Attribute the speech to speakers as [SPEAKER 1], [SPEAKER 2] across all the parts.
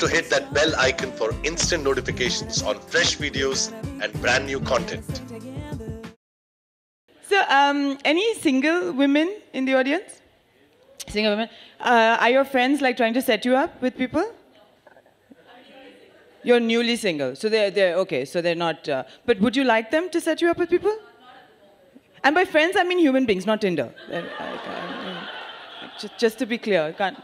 [SPEAKER 1] to hit that bell icon for instant notifications on fresh videos and brand new content.
[SPEAKER 2] So, um, any single women in the audience? Single women. Uh, are your friends like trying to set you up with people? You're newly single, so they're, they're okay. So they're not. Uh, but would you like them to set you up with people? And by friends, I mean human beings, not Tinder. Uh, I- I- just, just to be clear, can't.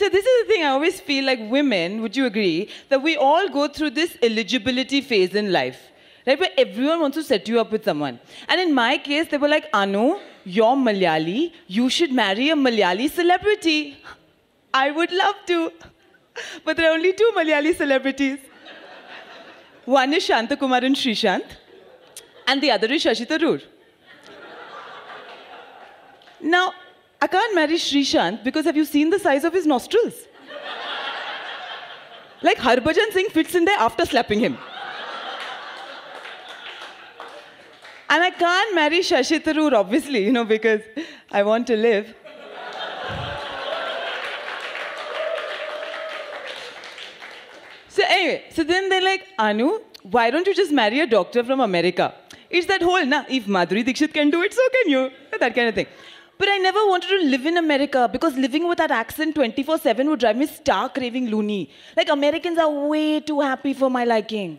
[SPEAKER 2] So this is the thing I always feel like women, would you agree, that we all go through this eligibility phase in life. Right, where everyone wants to set you up with someone. And in my case, they were like, Anu, you're Malayali, you should marry a Malayali celebrity. I would love to. But there are only two Malayali celebrities. One is Shantakumar and Sreesanth, and the other is Shashi Tharoor. Now, I can't marry Sreesanth because have you seen the size of his nostrils? Like Harbhajan Singh fits in there after slapping him. And I can't marry Shashi Tharoor, obviously, you know, because I want to live. So anyway, so then they're like, Anu, why don't you just marry a doctor from America? It's that whole, na, if Madhuri Dixit can do it, so can you. That kind of thing. But I never wanted to live in America because living with that accent 24-7 would drive me stark raving loony. Like Americans are way too happy for my liking.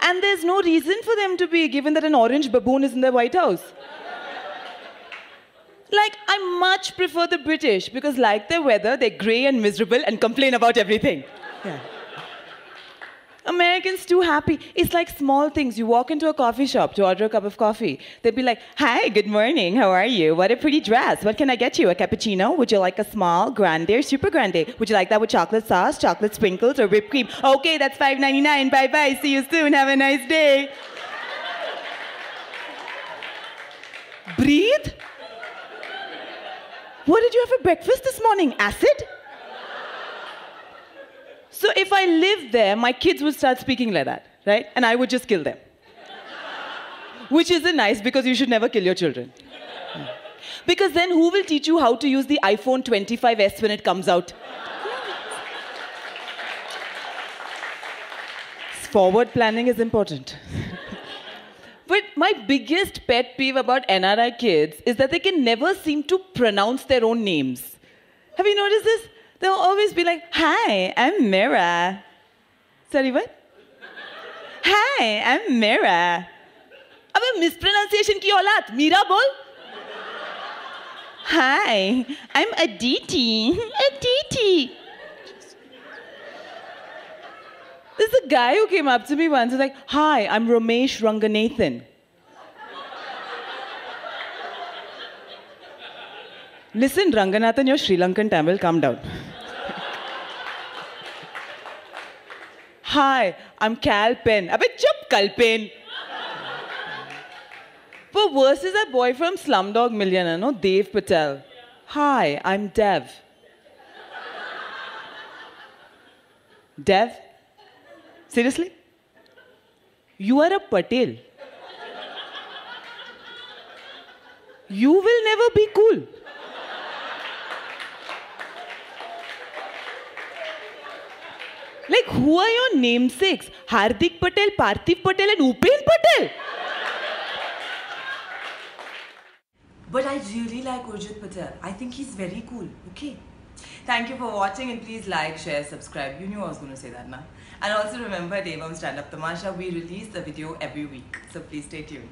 [SPEAKER 2] And there's no reason for them to be, given that an orange baboon is in the White House. Like, I much prefer the British because, like their weather, they're grey and miserable and complain about everything. Yeah. Americans too happy. It's like small things. You walk into a coffee shop to order a cup of coffee. They'd be like, "Hi, good morning. How are you? What a pretty dress. What can I get you? A cappuccino? Would you like a small, grande, or super grande? Would you like that with chocolate sauce, chocolate sprinkles, or whipped cream? Okay, that's $5.99. Bye bye. See you soon. Have a nice day." Breathe. What did you have for breakfast this morning? Acid? So if I lived there, my kids would start speaking like that, right? And I would just kill them. Which isn't nice because you should never kill your children. Because then who will teach you how to use the iPhone 25s when it comes out? Forward planning is important. But my biggest pet peeve about NRI kids is that they can never seem to pronounce their own names. Have you noticed this? They'll always be like, Hi, I'm Mira. Sorry, what? Hi, I'm Mira. अबे mispronunciation की औलाद मीरा बोल Hi, I'm Aditi. Aditi. There's a guy who came up to me once and was like, Hi, I'm Ramesh Ranganathan. Listen, Ranganathan, you're Sri Lankan Tamil, calm down. Hi, I'm Kal Penn. Abhi chup, Kalpen. But worse is that boy from Slumdog Millionaire, no? Dev Patel. Hi, I'm Dev. Dev? Seriously? You are a Patel. You will never be cool. Like, who are your namesakes? Hardik Patel, Parthiv Patel, and Upen Patel? But I really like Urjit Patel. I think he's very cool. Okay. Thank you for watching and please like, share, subscribe. You knew I was going to say that now. And also remember Evam Stand Up Tamasha. We release a video every week. So please stay tuned.